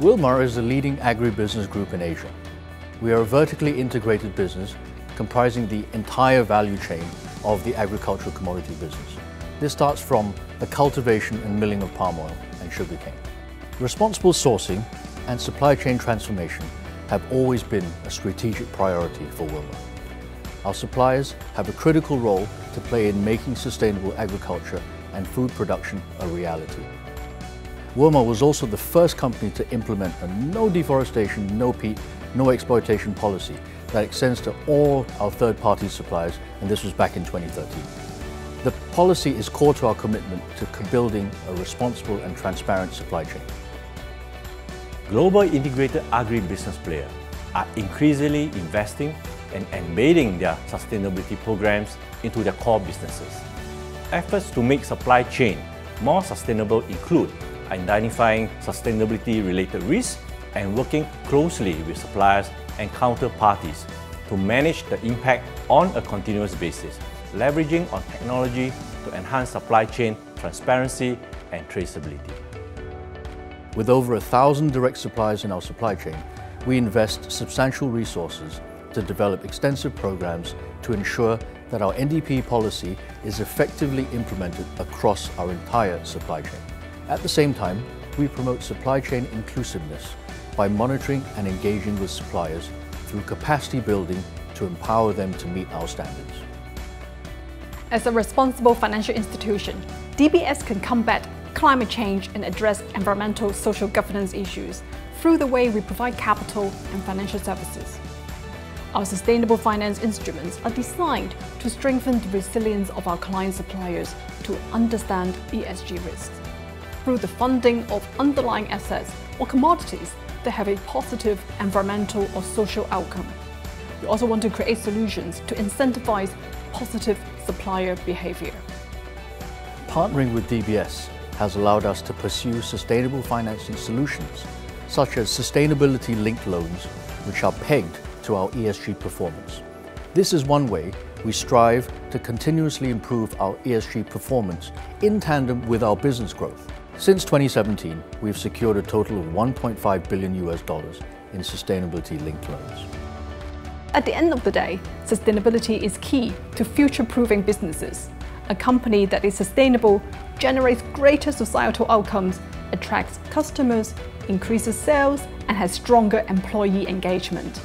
Wilmar is the leading agribusiness group in Asia. We are a vertically integrated business comprising the entire value chain of the agricultural commodity business. This starts from the cultivation and milling of palm oil and sugarcane. Responsible sourcing and supply chain transformation have always been a strategic priority for Wilmar. Our suppliers have a critical role to play in making sustainable agriculture and food production a reality. Wilmar was also the first company to implement a no deforestation, no peat, no exploitation policy that extends to all our third-party suppliers, and this was back in 2013. The policy is core to our commitment to building a responsible and transparent supply chain. Global integrated agri-business players are increasingly investing and embedding their sustainability programs into their core businesses. Efforts to make supply chain more sustainable include identifying sustainability-related risks and working closely with suppliers and counterparties to manage the impact on a continuous basis, leveraging on technology to enhance supply chain transparency and traceability. With over a thousand direct suppliers in our supply chain, we invest substantial resources to develop extensive programs to ensure that our NDP policy is effectively implemented across our entire supply chain. At the same time, we promote supply chain inclusiveness by monitoring and engaging with suppliers through capacity building to empower them to meet our standards. As a responsible financial institution, DBS can combat climate change and address environmental social governance issues through the way we provide capital and financial services. Our sustainable finance instruments are designed to strengthen the resilience of our client suppliers to understand ESG risks through the funding of underlying assets or commodities that have a positive environmental or social outcome. We also want to create solutions to incentivize positive supplier behavior. Partnering with DBS has allowed us to pursue sustainable financing solutions, such as sustainability-linked loans, which are pegged to our ESG performance. This is one way we strive to continuously improve our ESG performance in tandem with our business growth. Since 2017, we've secured a total of 1.5 billion US dollars in sustainability-linked loans. At the end of the day, sustainability is key to future-proofing businesses. A company that is sustainable generates greater societal outcomes, attracts customers, increases sales, and has stronger employee engagement.